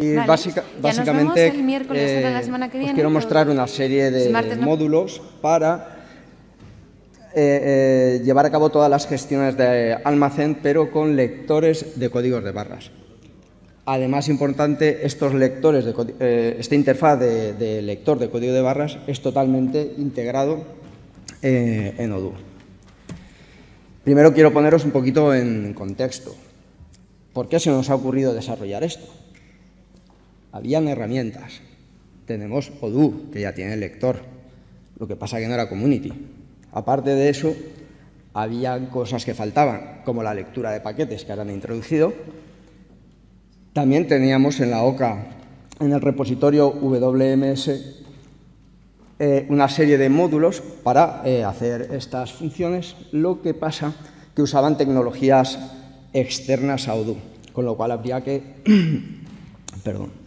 Y Vale. básica- Ya nos básicamente vemos el la eh, semana que os viene, quiero mostrar una serie de Es martes, ¿no? módulos para eh, eh, llevar a cabo todas las gestiones de almacén, pero con lectores de códigos de barras. Además, importante, estos lectores de esta interfaz de, de lector de código de barras es totalmente integrado en Odoo. Primero quiero poneros un poquito en contexto. ¿Por qué se nos ha ocurrido desarrollar esto? Habían herramientas. Tenemos Odoo, que ya tiene lector. Lo que pasa que no era community. Aparte de eso, había cosas que faltaban, como la lectura de paquetes que ahora introducido. También teníamos en la OCA, en el repositorio WMS, eh, una serie de módulos para eh, hacer estas funciones, lo que pasa que usaban tecnologías externas a Odoo, con lo cual habría que, perdón,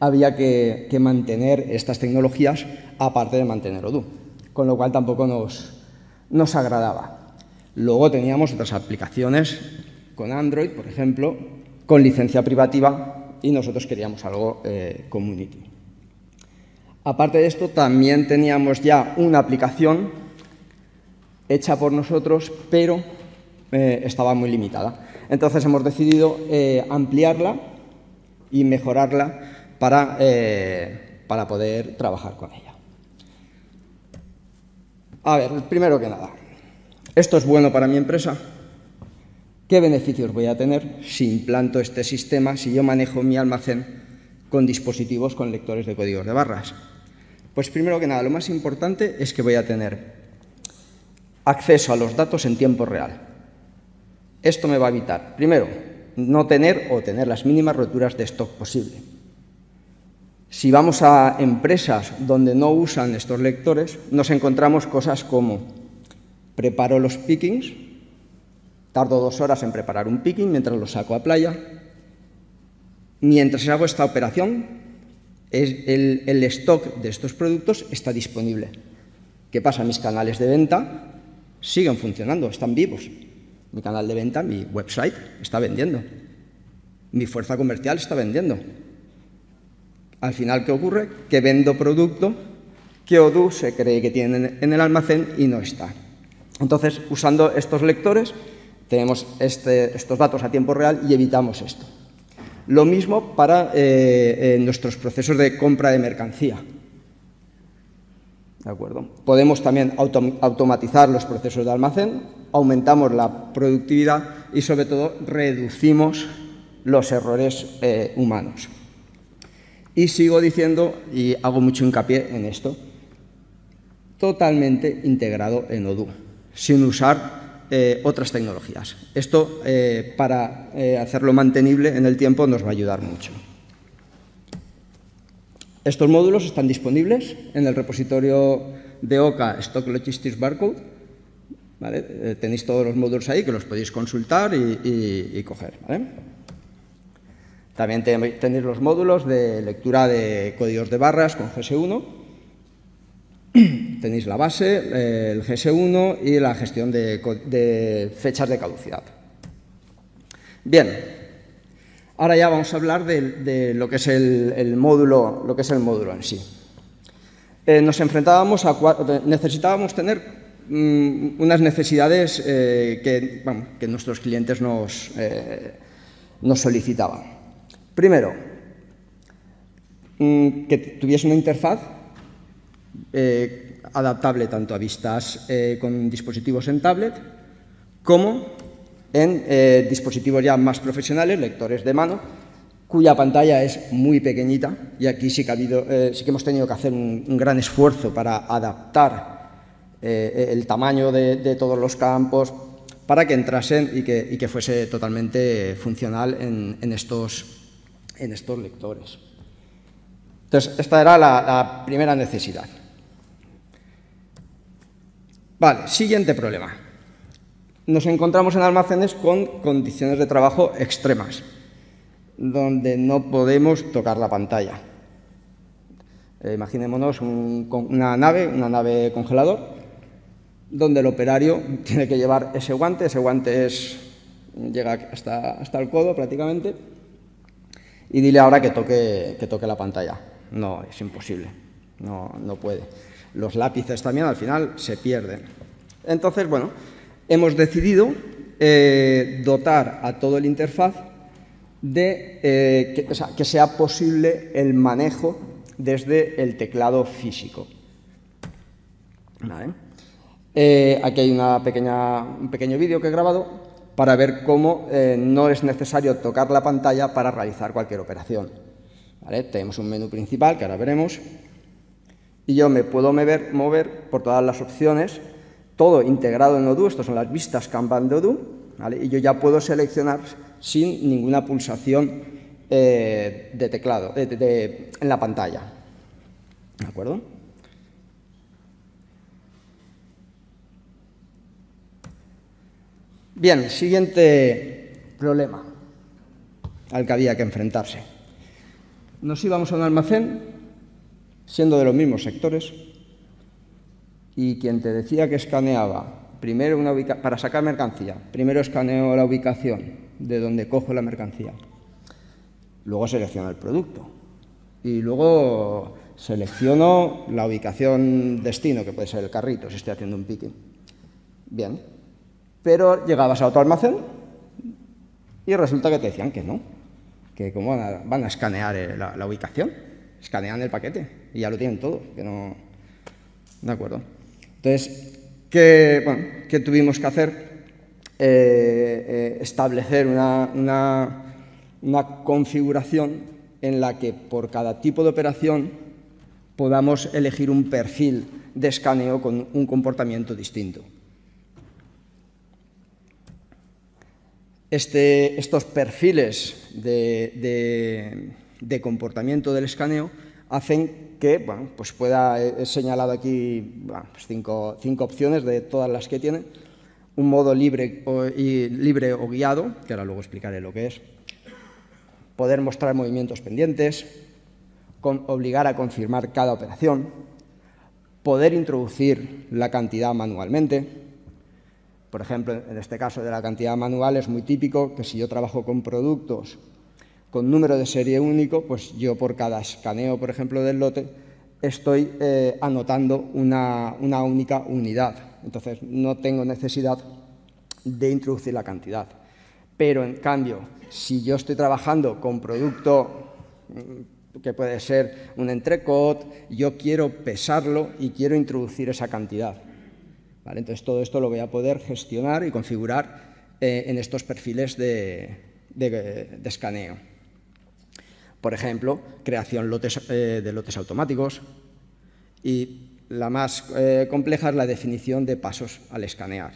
había que, mantener estas tecnologías aparte de mantener Odoo, con lo cual tampoco nos, nos agradaba. Luego teníamos otras aplicaciones con Android, por ejemplo, con licencia privativa y nosotros queríamos algo eh, community. Aparte de esto, también teníamos ya una aplicación hecha por nosotros, pero eh, estaba muy limitada. Entonces hemos decidido eh, ampliarla y mejorarla para, eh, para poder trabajar con ella. A ver, primero que nada, ¿esto es bueno para mi empresa? ¿Qué beneficios voy a tener si implanto este sistema, si yo manejo mi almacén con dispositivos con lectores de códigos de barras? Pues primero que nada, lo más importante es que voy a tener acceso a los datos en tiempo real. Esto me va a evitar, primero, no tener o tener las mínimas roturas de stock posible. Si vamos a empresas donde no usan estos lectores, nos encontramos cosas como preparo los pickings, tardo dos horas en preparar un picking mientras lo saco a playa. Mientras hago esta operación, el, el stock de estos productos está disponible. ¿Qué pasa? Mis canales de venta siguen funcionando, están vivos. Mi canal de venta, mi website, está vendiendo. Mi fuerza comercial está vendiendo. Al final, ¿qué ocurre? Que vendo producto que Odoo se cree que tiene en el almacén y no está. Entonces, usando estos lectores, tenemos este, estos datos a tiempo real y evitamos esto. Lo mismo para eh, nuestros procesos de compra de mercancía. ¿De acuerdo? Podemos también autom automatizar los procesos de almacén, aumentamos la productividad y, sobre todo, reducimos los errores eh, humanos. Y sigo diciendo, y hago mucho hincapié en esto, totalmente integrado en Odoo, sin usar eh, otras tecnologías. Esto, eh, para eh, hacerlo mantenible en el tiempo, nos va a ayudar mucho. Estos módulos están disponibles en el repositorio de OCA Stock Logistics Barcode. tenéis todos los módulos ahí que los podéis consultar y, coger. También te, tenéis los módulos de lectura de códigos de barras con GS1. tenéis la base, eh, el GS1 y la gestión de, fechas de caducidad. Bien, Ahora ya vamos a hablar de, lo, que es el, módulo, lo que es el módulo en sí. Eh, nos enfrentábamos a necesitábamos tener mm, unas necesidades eh, que, nuestros clientes nos solicitaban. Primero, mm, que tuviese una interfaz eh, adaptable tanto a vistas eh, con dispositivos en tablet como en eh, dispositivos ya más profesionales, lectores de mano, cuya pantalla es muy pequeñita y aquí sí que, hemos tenido que hacer un, gran esfuerzo para adaptar el tamaño de, todos los campos para que entrasen y que, y que fuese totalmente funcional en, en, estos, en, estos, lectores. Entonces, esta era la, primera necesidad. Vale, siguiente problema nos encontramos en almacenes con condiciones de trabajo extremas, donde no podemos tocar la pantalla. Eh, imaginémonos un, una nave, una nave congelador, donde el operario tiene que llevar ese guante, ese guante es, llega hasta, hasta el codo prácticamente, y dile ahora que toque, que toque la pantalla. No, es imposible, no, no puede. Los lápices también al final se pierden. Entonces, bueno, hemos decidido eh, dotar a todo el interfaz de eh, que, sea posible el manejo desde el teclado físico. Eh, aquí hay una pequeña, un pequeño vídeo que he grabado para ver cómo no es necesario tocar la pantalla para realizar cualquier operación. Tenemos un menú principal que ahora veremos y yo me puedo mover, mover por todas las opciones todo integrado en Odoo, estas son las vistas Kanban de Odoo, y yo ya puedo seleccionar sin ninguna pulsación eh, de teclado, en la pantalla. ¿De acuerdo? Bien, siguiente problema al que había que enfrentarse. Nos íbamos a un almacén, siendo de los mismos sectores, y quien te decía que escaneaba primero una para sacar mercancía, primero escaneo la ubicación de donde cojo la mercancía, luego selecciono el producto y luego selecciono la ubicación destino, que puede ser el carrito si estoy haciendo un picking. Bien, pero llegabas a otro almacén y resulta que te decían que no, que cómo van a, escanear eh, la, ubicación, escanean el paquete y ya lo tienen todo, que no... ¿De acuerdo? Entonces, ¿qué, tuvimos que hacer? Eh, eh, establecer una, configuración en la que por cada tipo de operación podamos elegir un perfil de escaneo con un comportamiento distinto. Este, estos perfiles de, comportamiento del escaneo hacen que pues pueda, he señalado aquí pues cinco, opciones de todas las que tiene, un modo libre o guiado, que ahora luego explicaré lo que es, poder mostrar movimientos pendientes, obligar a confirmar cada operación, poder introducir la cantidad manualmente. Por ejemplo, en este caso de la cantidad manual es muy típico que si yo trabajo con productos con número de serie único, pues yo por cada escaneo, por ejemplo, del lote, estoy eh, anotando una, única unidad. Entonces, no tengo necesidad de introducir la cantidad. Pero, en cambio, si yo estoy trabajando con producto mm, que puede ser un entrecot, yo quiero pesarlo y quiero introducir esa cantidad. Entonces, todo esto lo voy a poder gestionar y configurar eh, en estos perfiles de escaneo. Por ejemplo, creación eh, de lotes automáticos y la más eh, compleja es la definición de pasos al escanear,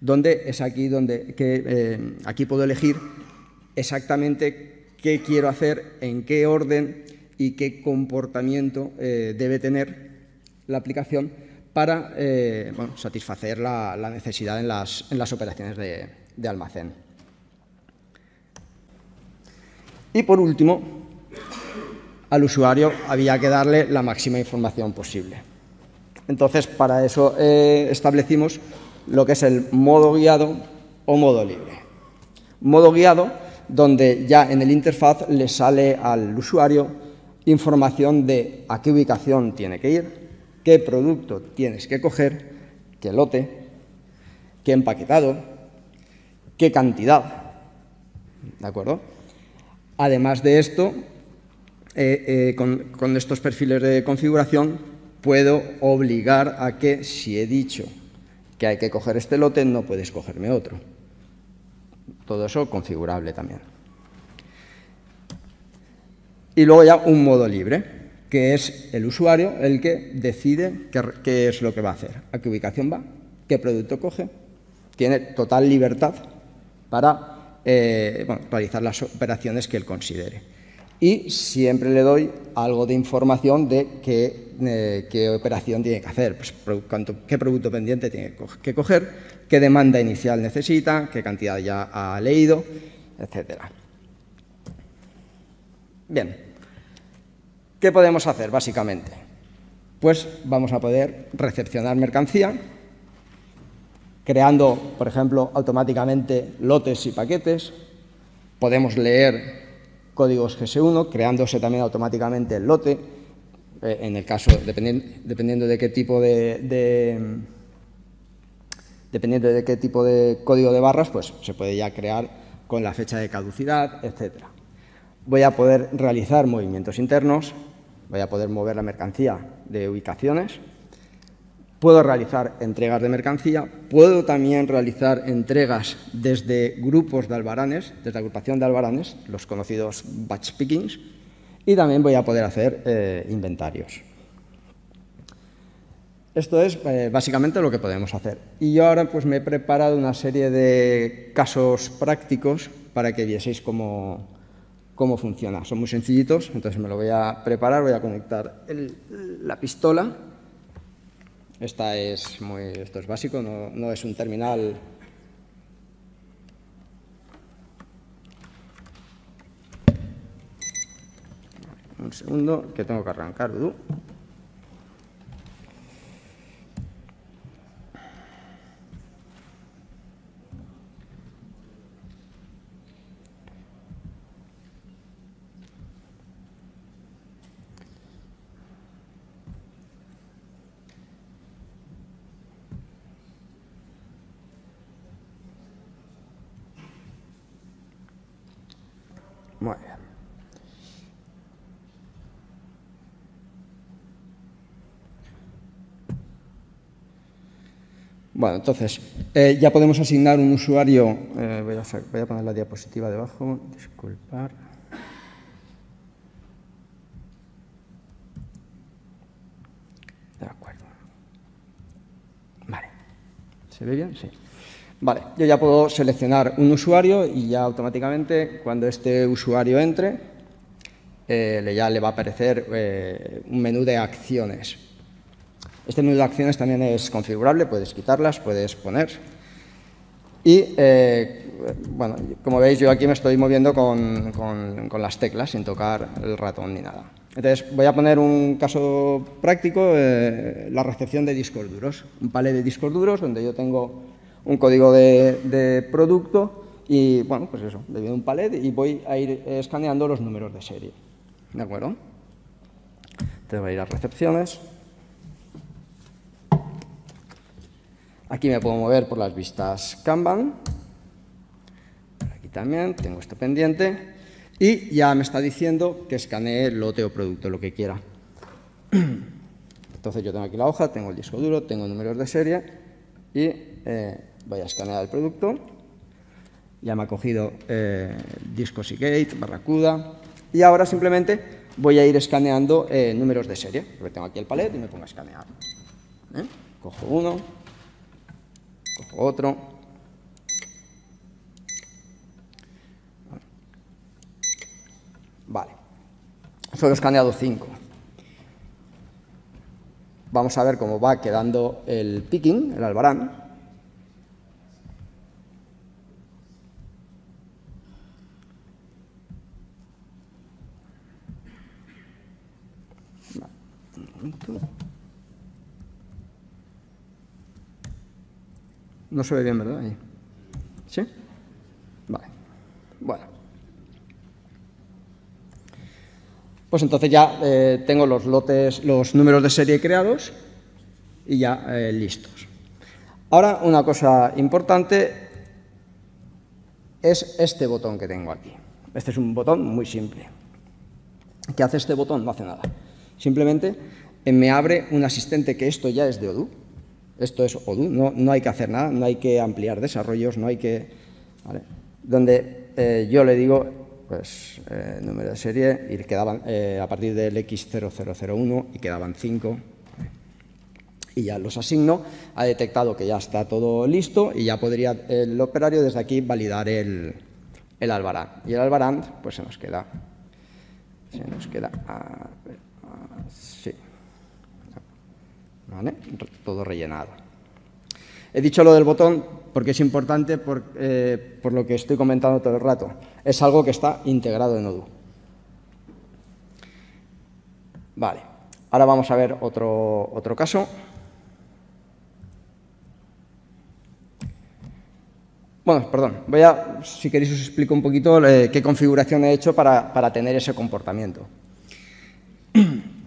donde es aquí donde aquí puedo elegir exactamente qué quiero hacer, en qué orden y qué comportamiento debe tener la aplicación para satisfacer la, necesidad en las, operaciones de almacén. Y por último, al usuario había que darle la máxima información posible. Entonces, para eso eh, establecimos lo que es el modo guiado o modo libre. Modo guiado, donde ya en el interfaz le sale al usuario información de a qué ubicación tiene que ir, qué producto tienes que coger, qué lote, qué empaquetado, qué cantidad. ¿De acuerdo? Además de esto, eh, eh, con, estos perfiles de configuración puedo obligar a que si he dicho que hay que coger este lote, no puedes cogerme otro. Todo eso configurable también. Y luego ya un modo libre, que es el usuario el que decide qué, es lo que va a hacer, a qué ubicación va, qué producto coge. Tiene total libertad para eh, realizar las operaciones que él considere y siempre le doy algo de información de qué, eh, operación tiene que hacer, pues, qué producto pendiente tiene que coger, qué demanda inicial necesita, qué cantidad ya ha leído, etc. Bien, ¿qué podemos hacer básicamente? Pues vamos a poder recepcionar mercancía, creando, por ejemplo, automáticamente lotes y paquetes, podemos leer códigos GS1, creándose también automáticamente el lote, eh, en el caso, dependiendo, de qué tipo de, dependiendo de qué tipo de código de barras, pues se puede ya crear con la fecha de caducidad, etc. Voy a poder realizar movimientos internos, voy a poder mover la mercancía de ubicaciones, puedo realizar entregas de mercancía, puedo también realizar entregas desde grupos de albaranes, desde la agrupación de albaranes, los conocidos batch pickings, y también voy a poder hacer eh, inventarios. Esto es eh, básicamente lo que podemos hacer. Y yo ahora pues, me he preparado una serie de casos prácticos para que vieseis cómo, cómo funciona. Son muy sencillitos, entonces me lo voy a preparar, voy a conectar la pistola. Esta es muy, esto es básico, no, no es un terminal Un segundo, que tengo que arrancar. Muy bien. Bueno, entonces, eh, ya podemos asignar un usuario. Eh, voy, a, poner la diapositiva debajo, disculpar. De acuerdo. Vale. ¿Se ve bien? Sí. Vale, yo ya puedo seleccionar un usuario y ya automáticamente cuando este usuario entre, eh, ya le va a aparecer un menú de acciones. Este menú de acciones también es configurable, puedes quitarlas, puedes poner. Y, eh, bueno, como veis, yo aquí me estoy moviendo con, las teclas, sin tocar el ratón ni nada. Entonces, voy a poner un caso práctico, eh, la recepción de discos duros. Un palet de discos duros donde yo tengo un código de, producto y, bueno, pues eso, le doy un palet y voy a ir escaneando los números de serie. ¿De acuerdo? Entonces voy a ir a recepciones. Aquí me puedo mover por las vistas Kanban. Aquí también tengo esto pendiente. Y ya me está diciendo que escanee lote o producto, lo que quiera. Entonces yo tengo aquí la hoja, tengo el disco duro, tengo números de serie y eh, voy a escanear el producto. Ya me ha cogido eh, disco Seagate, Barracuda. Y ahora simplemente voy a ir escaneando eh, números de serie. Porque tengo aquí el palet y me pongo a escanear. Cojo uno, otro. Vale. Solo he escaneado 5. Vamos a ver cómo va quedando el picking, el albarán. No se ve bien, ¿verdad? ¿Sí? Vale. Bueno. Pues entonces ya eh, tengo los lotes, los números de serie creados y ya eh, listos. Ahora, una cosa importante es este botón que tengo aquí. Este es un botón muy simple. ¿Qué hace este botón? No hace nada. Simplemente eh, me abre un asistente que esto ya es de Odoo, esto es Odoo, no, hay que hacer nada, no hay que ampliar desarrollos, no hay que... Donde eh, yo le digo, pues, eh, número de serie, y quedaban eh, a partir del X0001 y quedaban 5, y ya los asigno, ha detectado que ya está todo listo y ya podría el operario desde aquí validar el, el albarán. Y el albarán, pues se nos queda, se nos queda, sí, todo rellenado. He dicho lo del botón porque es importante eh, por, lo que estoy comentando todo el rato. Es algo que está integrado en Odoo. Vale, ahora vamos a ver otro, otro caso. Bueno, perdón, voy a, si queréis os explico un poquito eh, qué configuración he hecho para, tener ese comportamiento.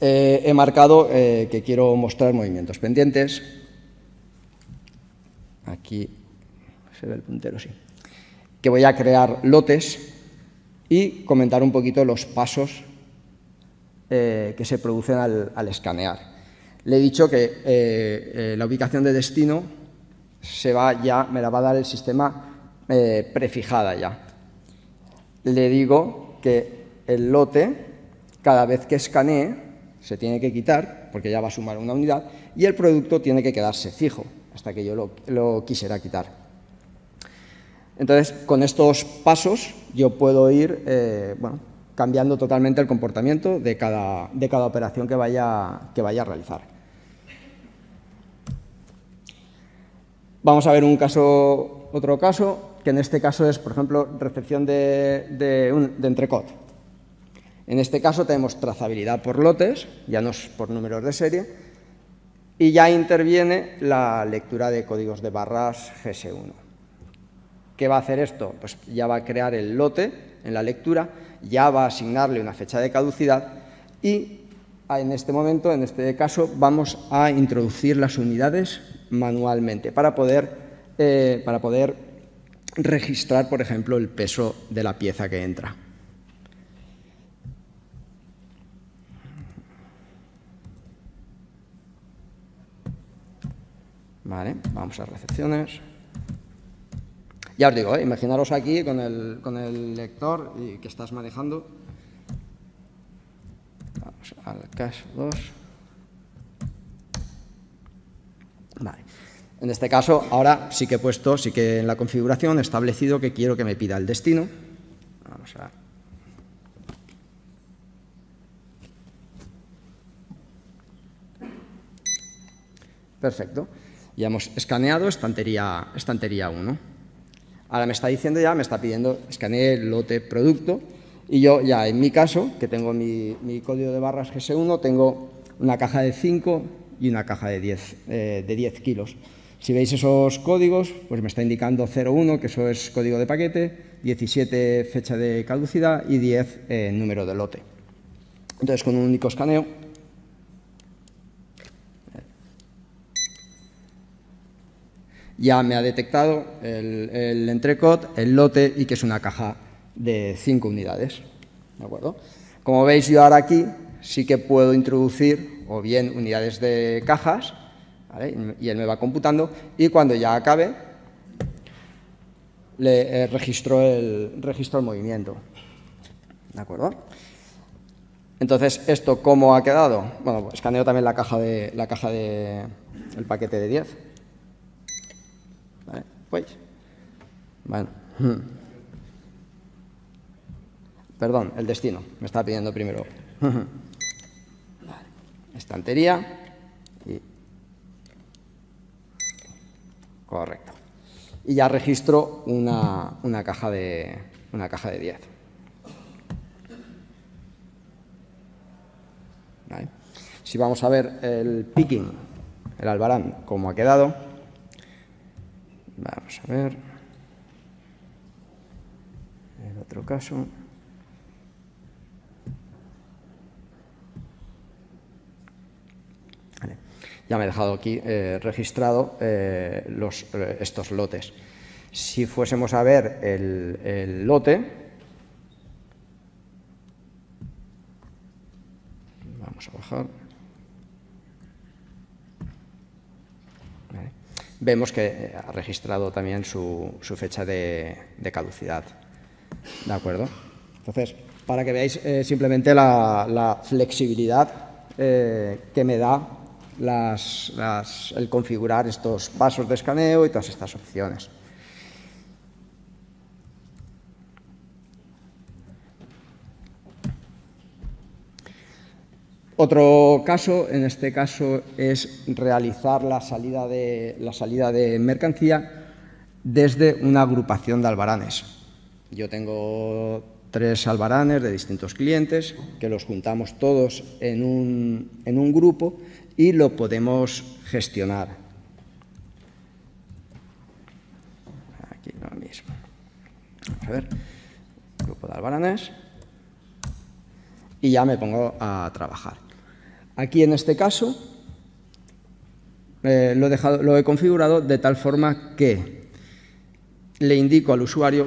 Eh, he marcado eh, que quiero mostrar movimientos pendientes. Aquí se ve el puntero, sí. Que voy a crear lotes y comentar un poquito los pasos que se producen al, escanear. Le he dicho que la ubicación de destino se va ya, me la va a dar el sistema eh, prefijada ya. Le digo que el lote, cada vez que escanee, se tiene que quitar, porque ya va a sumar una unidad, y el producto tiene que quedarse fijo, hasta que yo lo, quisiera quitar. Entonces, con estos pasos yo puedo ir eh, cambiando totalmente el comportamiento de cada, de cada operación que vaya, que vaya a realizar. Vamos a ver un caso, otro caso, que en este caso es, por ejemplo, recepción de, de, entrecot. En este caso tenemos trazabilidad por lotes, ya no es por números de serie, y ya interviene la lectura de códigos de barras GS1. ¿Qué va a hacer esto? Pues ya va a crear el lote en la lectura, ya va a asignarle una fecha de caducidad y en este momento, en este caso, vamos a introducir las unidades manualmente para poder, eh, para poder registrar, por ejemplo, el peso de la pieza que entra. Vale, vamos a recepciones. Ya os digo, ¿eh? imaginaros aquí con el, con el lector y que estás manejando. Vamos al caso 2. En este caso, ahora sí que he puesto, sí que en la configuración he establecido que quiero que me pida el destino. Vamos a Perfecto. Ya hemos escaneado estantería, estantería 1. Ahora me está diciendo ya, me está pidiendo escanee lote producto y yo ya en mi caso, que tengo mi, mi código de barras GS1, tengo una caja de 5 y una caja de 10, eh, de 10 kilos. Si veis esos códigos, pues me está indicando 01, que eso es código de paquete, 17 fecha de caducidad y 10 eh, número de lote. Entonces, con un único escaneo, ya me ha detectado el, el entrecot, el lote y que es una caja de 5 unidades. ¿De acuerdo? Como veis, yo ahora aquí sí que puedo introducir o bien unidades de cajas, y él me va computando, y cuando ya acabe, le eh, registro, el, registro el movimiento. ¿De acuerdo? Entonces, ¿esto cómo ha quedado? Bueno, escaneo también la caja de la caja de el paquete de 10. Pues, bueno. Perdón, el destino. Me está pidiendo primero. Estantería. Y... Correcto. Y ya registro una, caja de, una caja de 10. Si vamos a ver el picking, el albarán, cómo ha quedado. Vamos a ver. El otro caso. ya me he dejado aquí eh, registrado eh, eh, estos lotes. Si fuésemos a ver el, lote, vamos a bajar, vemos que ha registrado también su, fecha de, caducidad. ¿De acuerdo? Entonces, para que veáis simplemente la, flexibilidad que me da el configurar estos pasos de escaneo y todas estas opciones. Otro caso, en este caso, es realizar la salida de, la salida de mercancía desde una agrupación de albaranes. Yo tengo tres albaranes de distintos clientes que los juntamos todos en un, en un grupo y lo podemos gestionar. vamos a ver, grupo de albaranes, y ya me pongo a trabajar. Aquí en este caso eh, lo, he configurado de tal forma que le indico al usuario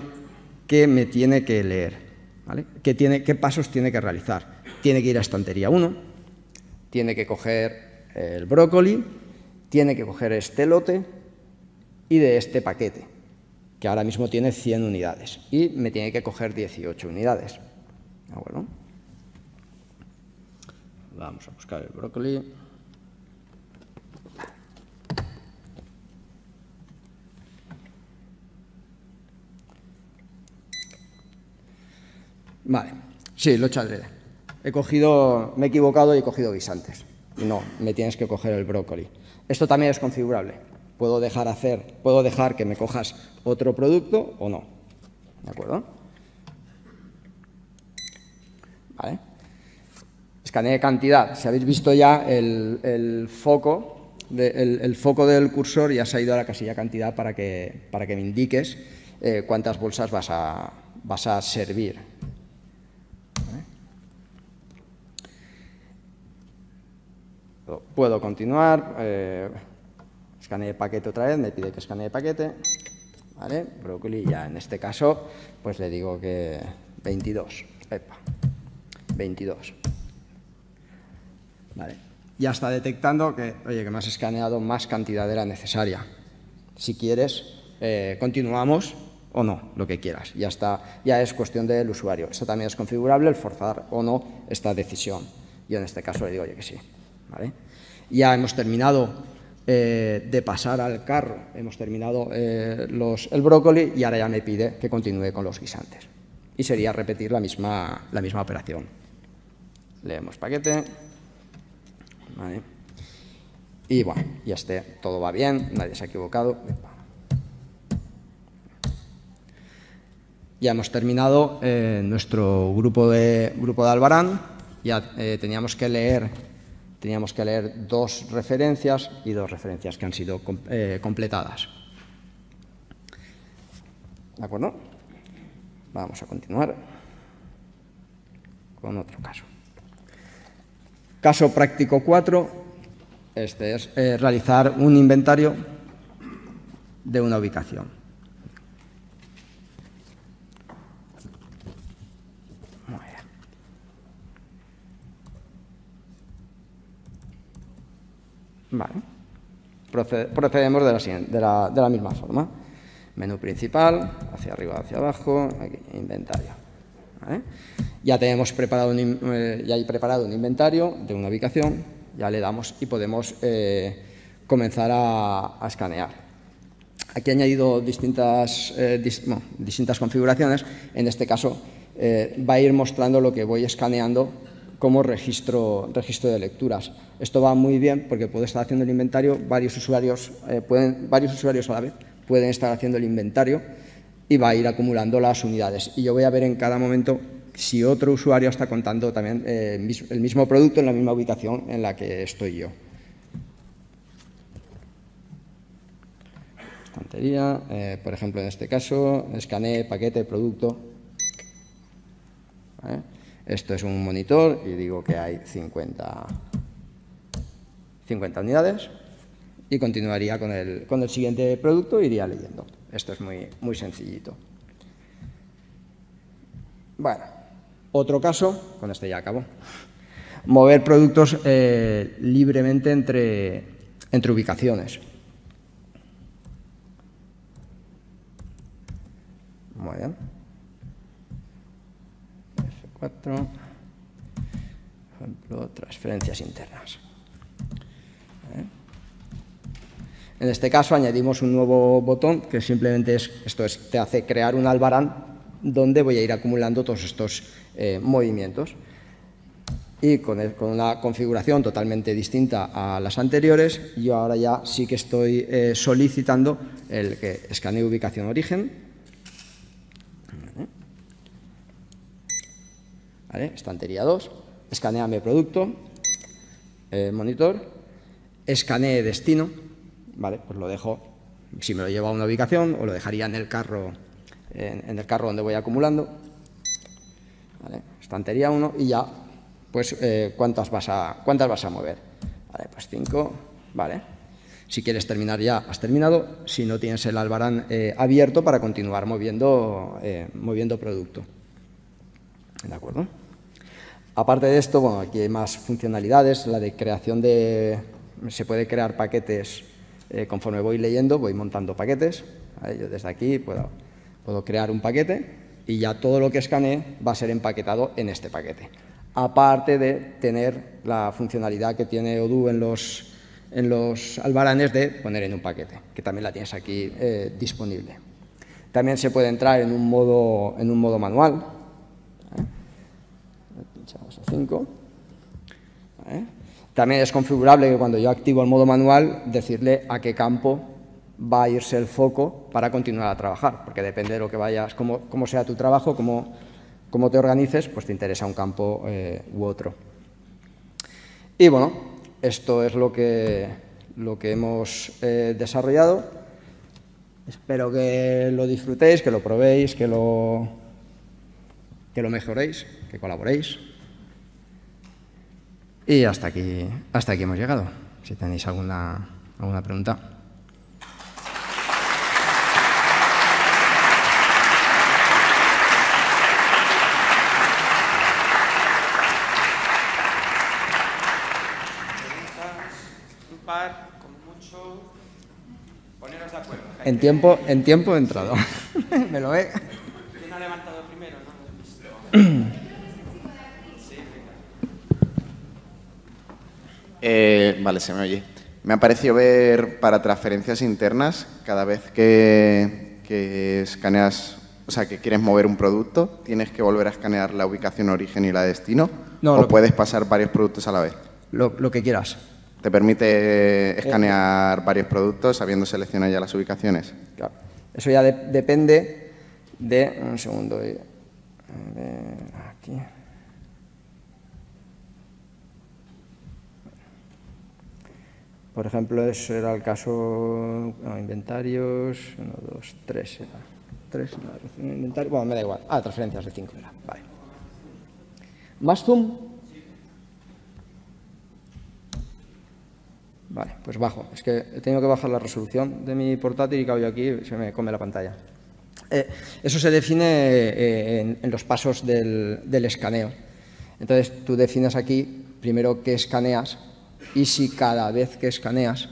qué me tiene que leer, qué, qué pasos tiene que realizar. Tiene que ir a estantería 1, tiene que coger el brócoli, tiene que coger este lote y de este paquete, que ahora mismo tiene 100 unidades, y me tiene que coger 18 unidades. Ah, bueno. Vamos a buscar el brócoli. Vale, sí, lo he. He cogido, me he equivocado y he cogido guisantes. No, me tienes que coger el brócoli. Esto también es configurable. Puedo dejar hacer, puedo dejar que me cojas otro producto o no. ¿De acuerdo? Vale. Escaneé cantidad. Si habéis visto ya el, foco, el, foco del cursor ya se ha ido a la casilla cantidad para que, para que me indiques eh, cuántas bolsas vas a, vas a servir. Puedo continuar, eh, escaneé paquete otra vez, me pide que escanee paquete, ¿vale? Ya en este caso, pues le digo que 22, Epa, 22. Vale. Ya está detectando que, oye, que me has escaneado más cantidad de la necesaria. Si quieres, eh, continuamos o no, lo que quieras. Ya, está, ya es cuestión del usuario. Esto también es configurable, el forzar o no esta decisión. Yo en este caso le digo, oye, que sí. Ya hemos terminado eh, de pasar al carro, hemos terminado eh, el brócoli y ahora ya me pide que continúe con los guisantes. Y sería repetir la misma, la misma operación. Leemos paquete. Y bueno, ya esté, todo va bien, nadie se ha equivocado. Ya hemos terminado eh, nuestro grupo de, grupo de Albarán. Ya teníamos que leer teníamos que leer dos referencias y dos referencias que han sido eh, completadas. ¿De acuerdo? Vamos a continuar con otro caso. Caso práctico 4, este es eh, realizar un inventario de una ubicación. Vale. procedemos de la, misma forma. Menú principal, hacia arriba, hacia abajo, inventario. Ya tenemos preparado un, eh, ya hay preparado un inventario de una ubicación, ya le damos y podemos eh, comenzar a, escanear. Aquí he añadido distintas, eh, distintas configuraciones. En este caso va a ir mostrando lo que voy escaneando como registro, registro de lecturas. Esto va muy bien porque puedo estar haciendo el inventario, varios usuarios, pueden, varios usuarios a la vez pueden estar haciendo el inventario y va a ir acumulando las unidades. Y yo voy a ver en cada momento si otro usuario está contando también eh, el mismo producto en la misma ubicación en la que estoy yo. Estantería, eh, por ejemplo, en este caso, escaneé paquete, producto. Esto es un monitor y digo que hay 50, 50 unidades y continuaría con el, con el siguiente producto e iría leyendo. Esto es muy, muy sencillito. Bueno, otro caso, con este ya acabo. Mover productos eh, libremente entre, entre ubicaciones. Muy bien. F4, ejemplo, transferencias internas. ¿Eh? En este caso añadimos un nuevo botón que simplemente es, esto es, te hace crear un albarán donde voy a ir acumulando todos estos eh, movimientos. Y con, con, una configuración totalmente distinta a las anteriores, yo ahora ya sí que estoy eh, solicitando el que escanee ubicación origen, Estantería 2, escaneame producto, eh, monitor, escanee destino, ¿vale? Pues lo dejo, si me lo llevo a una ubicación o lo dejaría en el carro en, el carro donde voy acumulando. Estantería 1 y ya, pues, eh, ¿cuántas, vas a, ¿cuántas vas a mover? Vale, pues 5, vale. Si quieres terminar ya, has terminado. Si no, tienes el albarán eh, abierto para continuar moviendo, eh, moviendo producto. ¿De acuerdo? Aparte de esto, bueno, aquí hay más funcionalidades. La de creación de... Se puede crear paquetes conforme voy leyendo, voy montando paquetes. Yo desde aquí puedo Puedo crear un paquete y ya todo lo que escanee va a ser empaquetado en este paquete. Aparte de tener la funcionalidad que tiene Odoo en los, en los albaranes de poner en un paquete, que también la tienes aquí eh, disponible. También se puede entrar en un modo, en un modo manual. Pinchamos a 5. También es configurable que cuando yo activo el modo manual, decirle a qué campo va a irse el foco para continuar a trabajar, porque depende de lo que vayas, cómo, sea tu trabajo, cómo, te organices, pues te interesa un campo eh, u otro. Y bueno, esto es lo que, lo que hemos eh, desarrollado. Espero que lo disfrutéis, que lo probéis, que lo, que lo mejoréis, que colaboréis. Y hasta aquí, hasta aquí hemos llegado. Si tenéis alguna, alguna pregunta. En tiempo, en tiempo he entrado. Me lo ve. ¿Quién ha levantado primero? Eh, vale, se me oye. Me ha parecido ver para transferencias internas, cada vez que, escaneas, o sea, que quieres mover un producto, tienes que volver a escanear la ubicación origen y la destino, no, o puedes pasar varios productos a la vez. lo que quieras. ¿Te permite escanear varios productos habiendo seleccionado ya las ubicaciones? Claro. Eso ya depende de... Un segundo. Eh, aquí. Por ejemplo, eso era el caso... inventarios... Uno, dos, tres era. Tres, no, inventario... Bueno, me da igual. Ah, transferencias de cinco era. Vale. Más zoom Vale, pues bajo. Es que he tenido que bajar la resolución de mi portátil y cabo yo aquí se me come la pantalla. Eh, eso se define eh, en, los pasos del, escaneo. Entonces, tú defines aquí primero qué escaneas y si cada vez que escaneas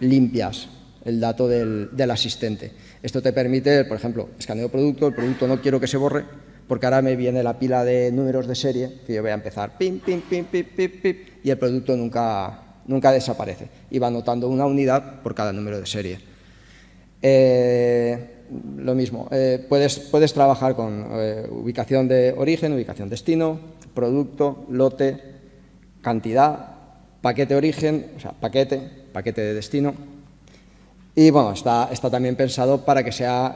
limpias el dato del, del, asistente. Esto te permite, por ejemplo, escaneo producto, el producto no quiero que se borre porque ahora me viene la pila de números de serie que yo voy a empezar pim, pim, pim, pim, pim, pim y el producto nunca, nunca desaparece y va anotando una unidad por cada número de serie. Eh, lo mismo, eh, puedes, puedes, trabajar con eh, ubicación de origen, ubicación destino, producto, lote, cantidad, paquete origen, o sea, paquete, paquete de destino. Y bueno, está, está también pensado para que, sea,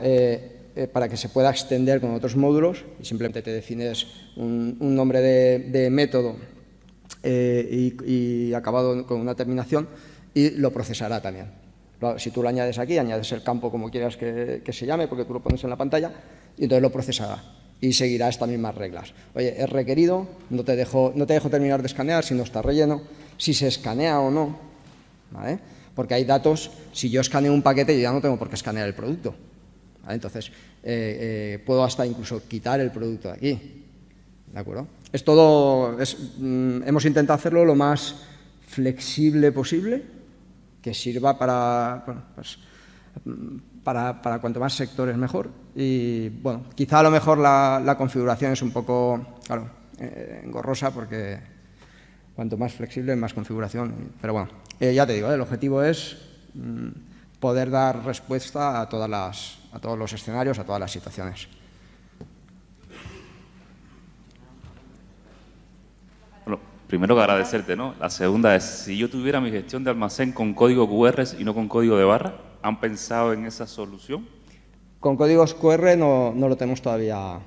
para que se pueda extender con otros módulos y simplemente te defines un, nombre de método eh, y, acabado con una terminación y lo procesará también. Si tú lo añades aquí, añades el campo como quieras que, se llame, porque tú lo pones en la pantalla, y entonces lo procesará y seguirá estas mismas reglas. Oye, es requerido, no te dejo, no te dejo terminar de escanear si no está relleno, si se escanea o no, porque hay datos, si yo escaneo un paquete, ya no tengo por qué escanear el producto. Entonces, eh, eh, puedo hasta incluso quitar el producto de aquí. ¿De acuerdo? Es todo, mm, hemos intentado hacerlo lo más flexible posible, que sirva para, pues, mm, para, para, cuanto más sectores mejor. Y bueno, quizá a lo mejor la, configuración es un poco, eh, engorrosa porque cuanto más flexible, más configuración. Pero bueno, eh, ya te digo, el objetivo es mm, poder dar respuesta a, todas las, a todos los escenarios, a todas las situaciones. Primero que agradecerte, ¿no? La segunda es, si yo tuviera mi gestión de almacén con código QR y no con código de barra, ¿han pensado en esa solución? Con códigos QR no, no lo tenemos todavía,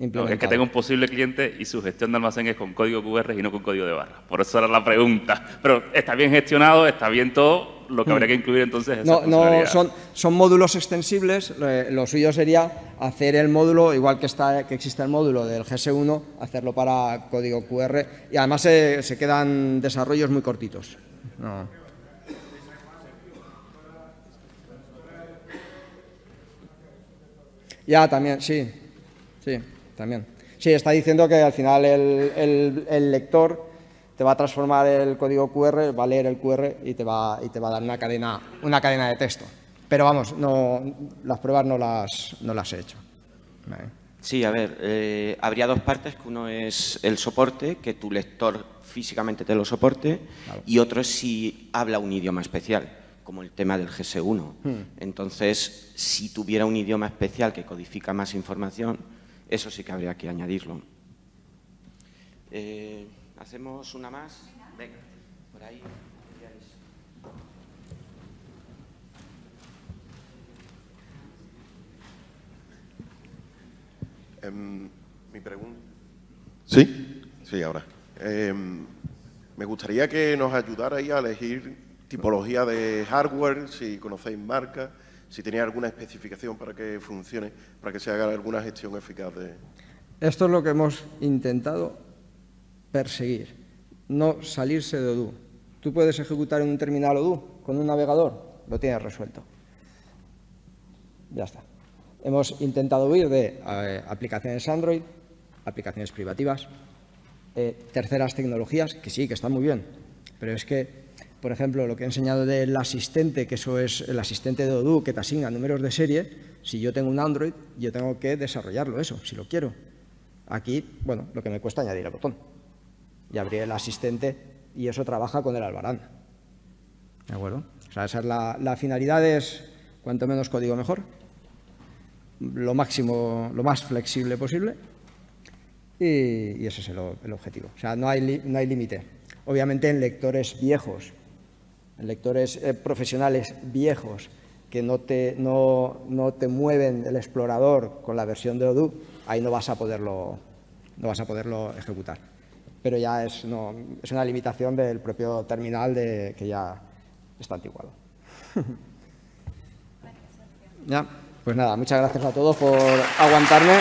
es que tengo un posible cliente y su gestión de almacén es con código QR y no con código de barra. Por eso era la pregunta. Pero está bien gestionado, está bien todo. Lo que habría que incluir entonces es No, no son, son módulos extensibles. Lo suyo sería hacer el módulo, igual que, está, que existe el módulo del GS1, hacerlo para código QR. Y además se, se quedan desarrollos muy cortitos. Ya, también, sí. Sí también. Sí, está diciendo que al final el, lector te va a transformar el código QR, va a leer el QR y te va, y te va a dar una cadena, una cadena de texto. Pero vamos, no, las pruebas no las, no las he hecho. Sí, a ver, eh, habría dos partes, que uno es el soporte, que tu lector físicamente te lo soporte, y otro es si habla un idioma especial, como el tema del GS1. Hmm. Entonces, si tuviera un idioma especial que codifica más información, eso sí que habría que añadirlo. Eh, ¿Hacemos una más? Venga, por ahí. Em, mi pregunta. ¿Sí? Sí, ahora. Em, me gustaría que nos ayudarais a elegir tipología de hardware, si conocéis marcas, si tenía alguna especificación para que funcione, para que se haga alguna gestión eficaz de... Esto es lo que hemos intentado perseguir, no salirse de Odoo. Tú puedes ejecutar en un terminal Odoo con un navegador, lo tienes resuelto. Ya está. Hemos intentado huir de eh, aplicaciones Android, aplicaciones privativas, eh, terceras tecnologías, que sí, que están muy bien, pero es que por ejemplo, lo que he enseñado del asistente, que eso es el asistente de Odoo que te asigna números de serie, si yo tengo un Android, yo tengo que desarrollarlo eso, si lo quiero. Aquí, bueno, lo que me cuesta añadir el botón. Y abrir el asistente y eso trabaja con el Albarán. ¿De acuerdo? O sea, esa es la, finalidad es cuanto menos código mejor, lo máximo, lo más flexible posible y, ese es el, el, objetivo. O sea, no hay, no hay límite. Obviamente en lectores viejos lectores eh, profesionales viejos que no te, no, no te, mueven el explorador con la versión de Odoo, ahí no vas a poderlo, no vas a poderlo ejecutar. Pero ya es, no, es una limitación del propio terminal de, que ya está antiguado. ya, pues nada, muchas gracias a todos por aguantarme.